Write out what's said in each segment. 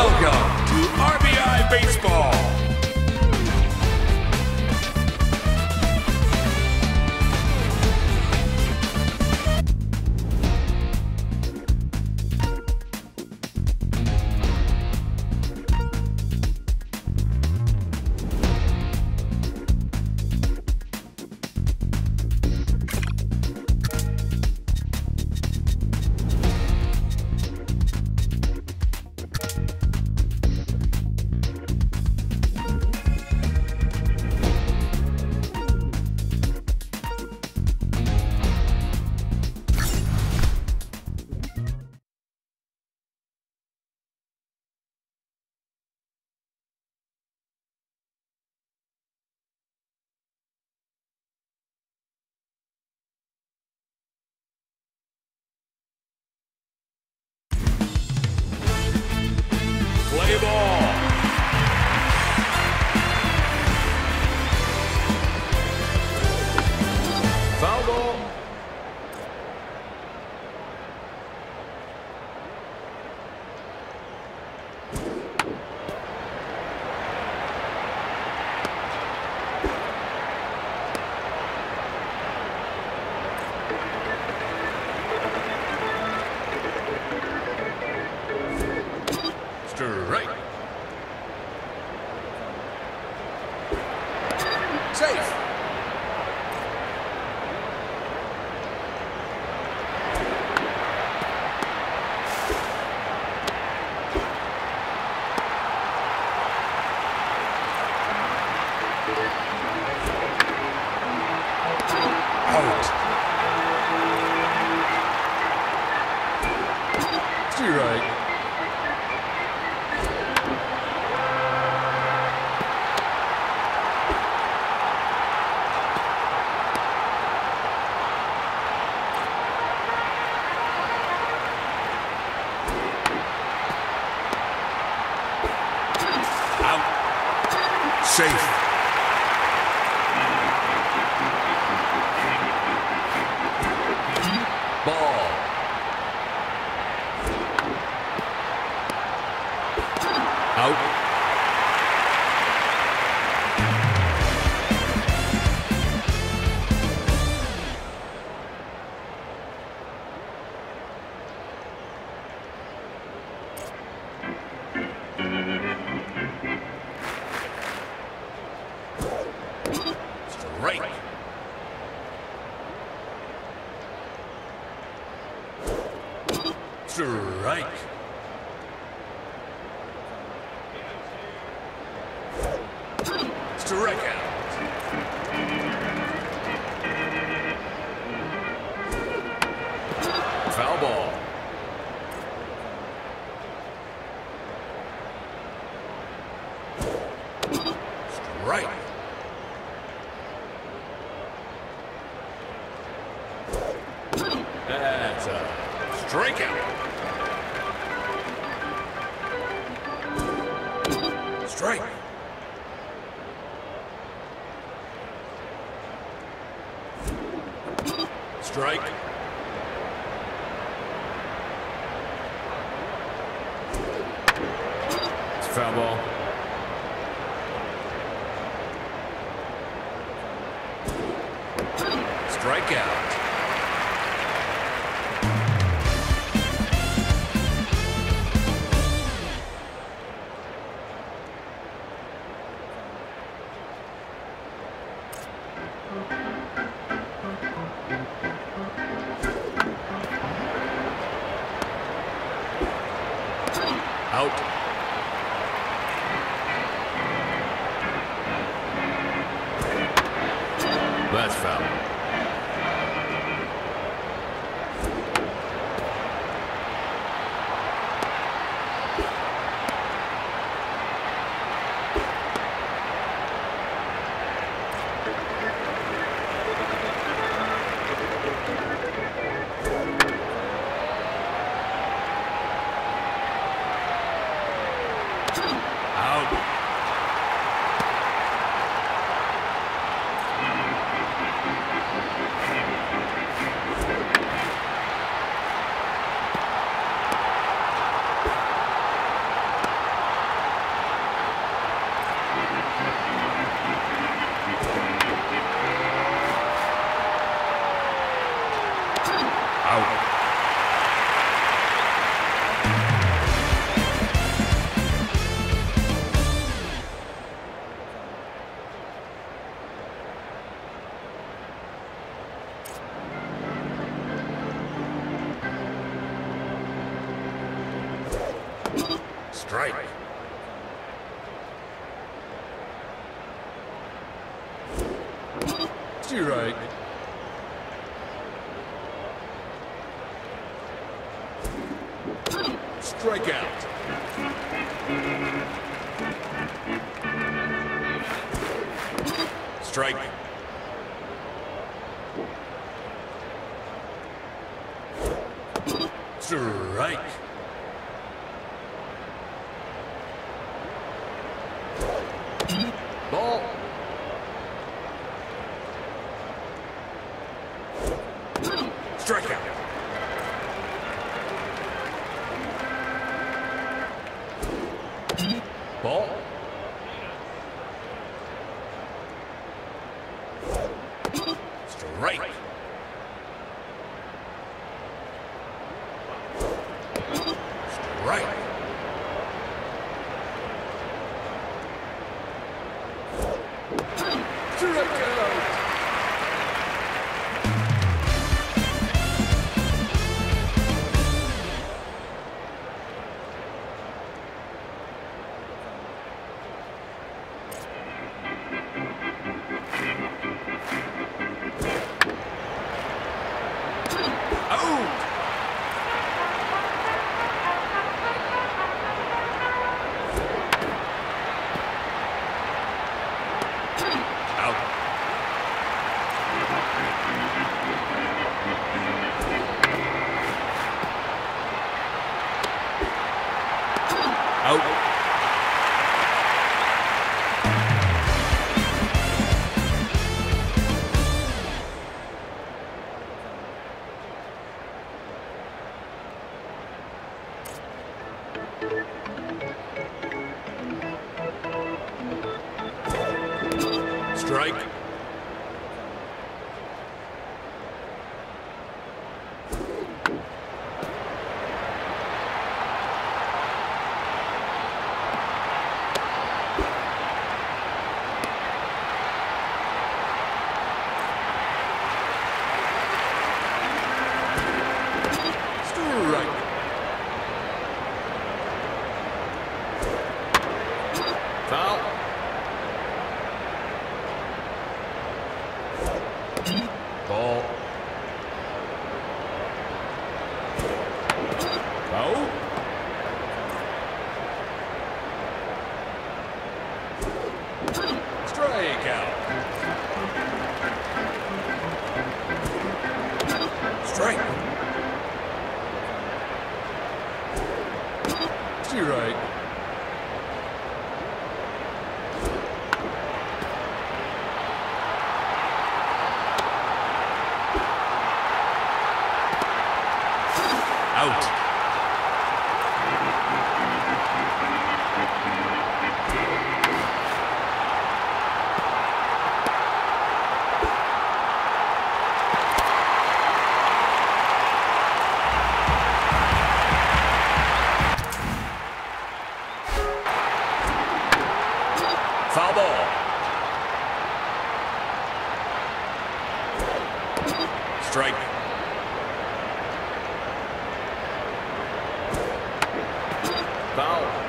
Welcome. volleyball. To right. Strike. Strikeout. Foul ball. Strike. That's a strikeout. Strike. Strike. It's a foul ball. Strikeout. That's foul. Strike. To right. Strikeout. Strike. Strike. Out. Foul. Strikeout. Strike. Strike. Out. Foul.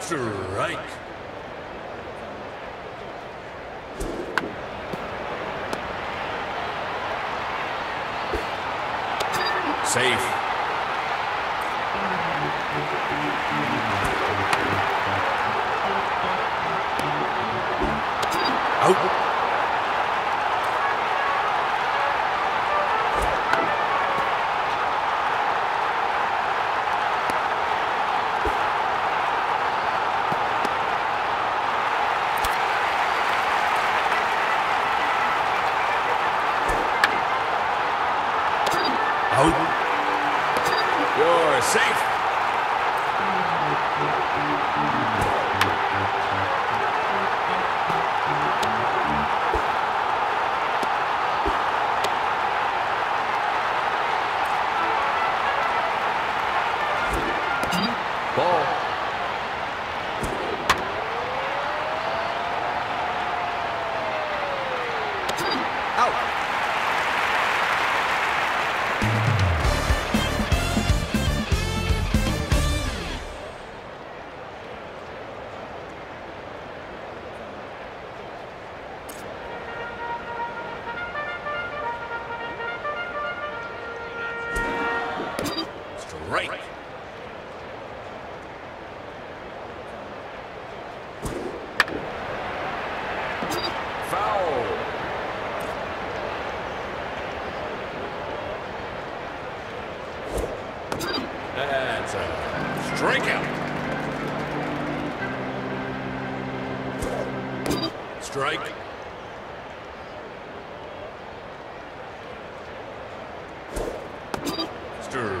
Strike. Safe. Out. Ball.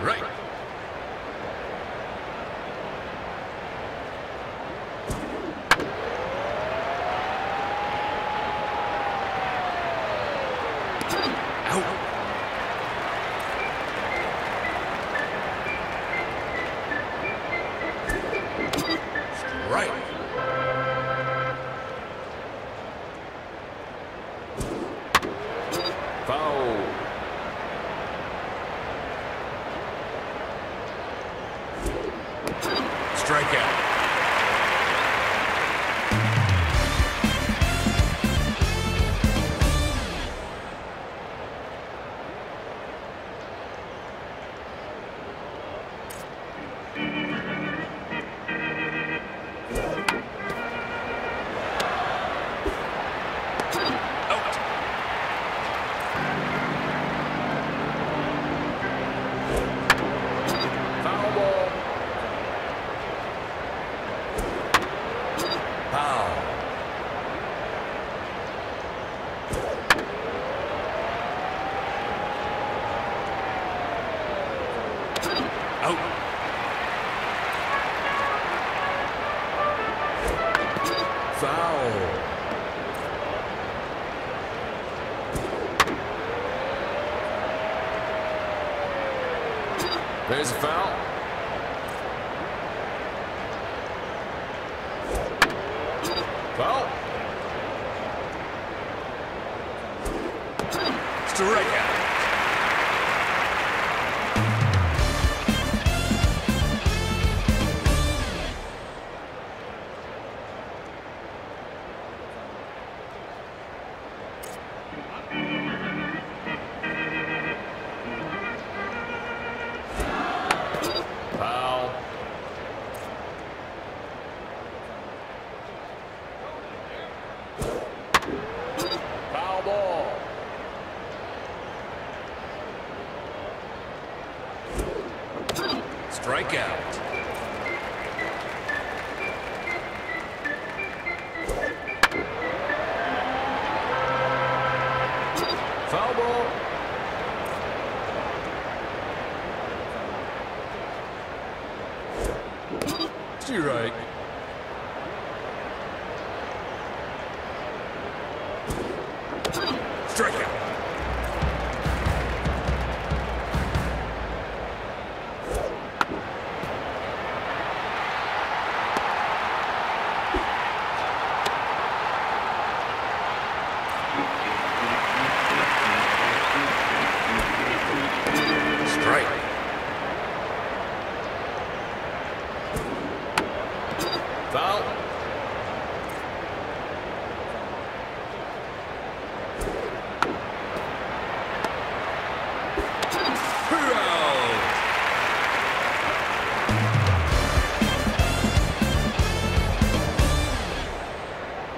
Right. There's a foul. Foul. Strikeout. Foul ball. Strike. Strikeout.